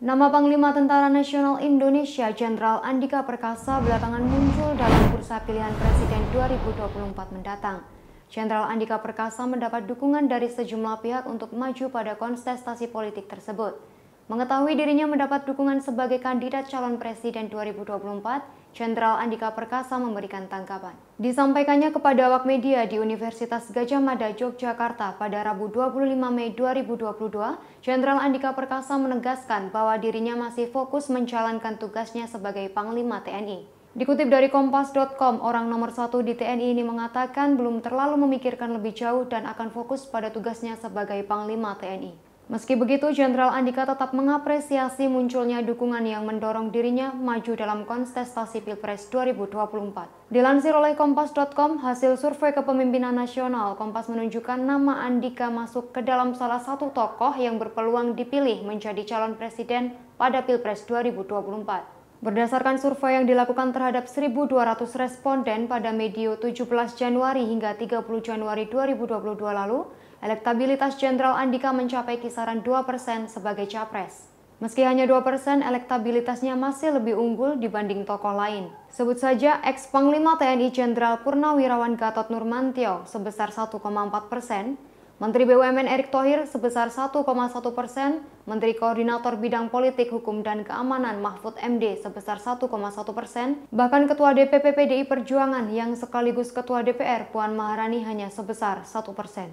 Nama Panglima Tentara Nasional Indonesia Jenderal Andika Perkasa belakangan muncul dalam bursa pilihan presiden 2024 mendatang. Jenderal Andika Perkasa mendapat dukungan dari sejumlah pihak untuk maju pada kontestasi politik tersebut. Mengetahui dirinya mendapat dukungan sebagai kandidat calon presiden 2024, Jenderal Andika Perkasa memberikan tanggapan. Disampaikannya kepada awak media di Universitas Gajah Mada, Yogyakarta pada Rabu 25 Mei 2022, Jenderal Andika Perkasa menegaskan bahwa dirinya masih fokus menjalankan tugasnya sebagai Panglima TNI. Dikutip dari Kompas.com, orang nomor satu di TNI ini mengatakan belum terlalu memikirkan lebih jauh dan akan fokus pada tugasnya sebagai Panglima TNI. Meski begitu, Jenderal Andika tetap mengapresiasi munculnya dukungan yang mendorong dirinya maju dalam kontestasi Pilpres 2024. Dilansir oleh Kompas.com, hasil survei kepemimpinan nasional, Kompas menunjukkan nama Andika masuk ke dalam salah satu tokoh yang berpeluang dipilih menjadi calon presiden pada Pilpres 2024. Berdasarkan survei yang dilakukan terhadap 1.200 responden pada medio 17 Januari hingga 30 Januari 2022 lalu, elektabilitas Jenderal Andika mencapai kisaran 2% sebagai capres. Meski hanya 2%, elektabilitasnya masih lebih unggul dibanding tokoh lain. Sebut saja ex-Panglima TNI Jenderal Purnawirawan Gatot Nurmantio sebesar 1,4 persen, Menteri BUMN Erick Thohir sebesar 1,1 persen, Menteri Koordinator Bidang Politik, Hukum, dan Keamanan Mahfud MD sebesar 1,1 persen, bahkan Ketua DPP PDI Perjuangan yang sekaligus Ketua DPR Puan Maharani hanya sebesar 1 persen.